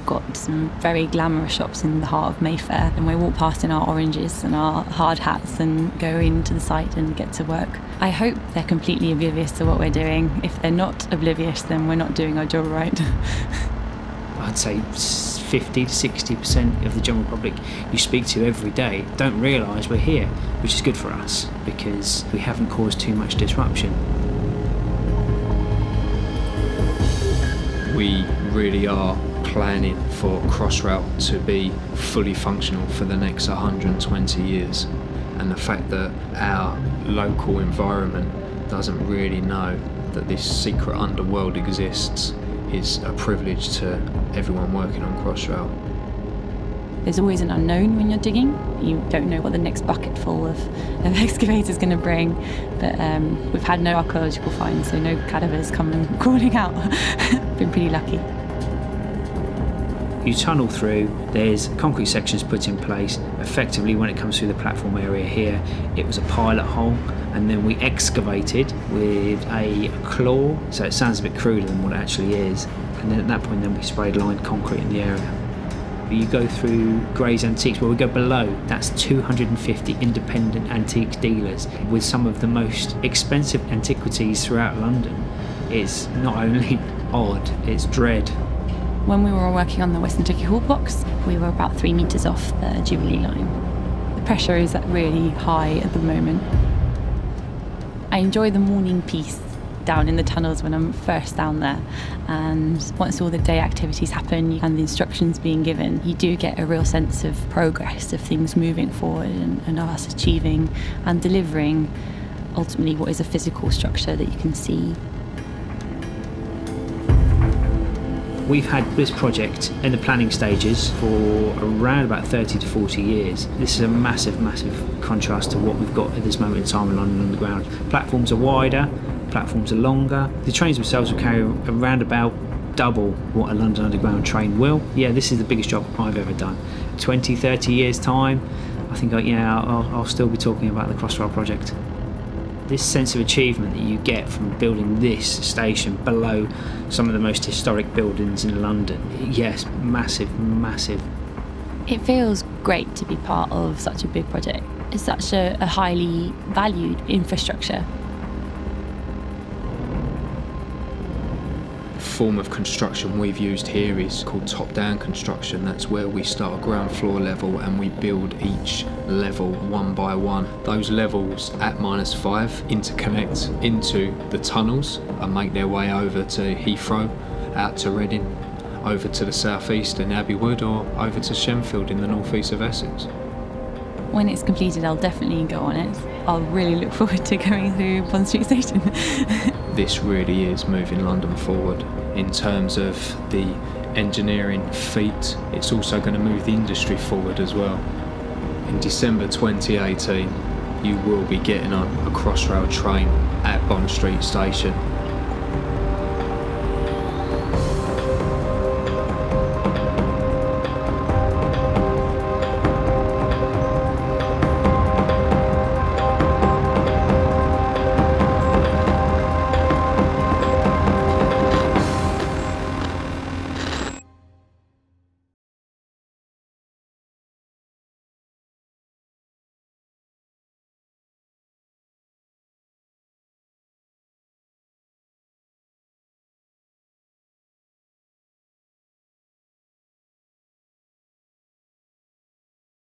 We've got some very glamorous shops in the heart of Mayfair, and we walk past in our oranges and our hard hats and go into the site and get to work. I hope they're completely oblivious to what we're doing. If they're not oblivious, then we're not doing our job right. I'd say 50 to 60% of the general public you speak to every day don't realise we're here, which is good for us because we haven't caused too much disruption. We really are planning for Crossrail to be fully functional for the next 120 years. And the fact that our local environment doesn't really know that this secret underworld exists is a privilege to everyone working on Crossrail. There's always an unknown when you're digging. You don't know what the next bucketful of, of excavator is going to bring. But um, we've had no archaeological finds, so no cadavers coming crawling out. Been pretty lucky. You tunnel through, there's concrete sections put in place. Effectively, when it comes through the platform area here, it was a pilot hole, and then we excavated with a claw, so it sounds a bit cruder than what it actually is. And then at that point, then we sprayed lined concrete in the area. You go through Gray's Antiques, where we go below, that's 250 independent antique dealers with some of the most expensive antiquities throughout London. It's not only odd, it's dread. When we were working on the Western Ticket Hall blocks, we were about three metres off the Jubilee line. The pressure is really high at the moment. I enjoy the morning peace down in the tunnels when I'm first down there. And once all the day activities happen and the instructions being given, you do get a real sense of progress, of things moving forward and, and us achieving and delivering ultimately what is a physical structure that you can see. We've had this project in the planning stages for around about 30 to 40 years. This is a massive, massive contrast to what we've got at this moment in time in London Underground. Platforms are wider, platforms are longer. The trains themselves will carry around about double what a London Underground train will. Yeah, this is the biggest job I've ever done. 20, 30 years time, I think, uh, yeah, I'll, I'll still be talking about the Crossrail project this sense of achievement that you get from building this station below some of the most historic buildings in London, yes, massive, massive. It feels great to be part of such a big project. It's such a, a highly valued infrastructure. Form of construction we've used here is called top-down construction. That's where we start ground floor level and we build each level one by one. Those levels at minus five interconnect into the tunnels and make their way over to Heathrow, out to Reading, over to the southeast in Abbey Wood or over to Shenfield in the northeast of Essex. When it's completed, I'll definitely go on it. I'll really look forward to going through Bond Street Station. this really is moving London forward in terms of the engineering feat. It's also going to move the industry forward as well. In December 2018, you will be getting on a Crossrail train at Bond Street Station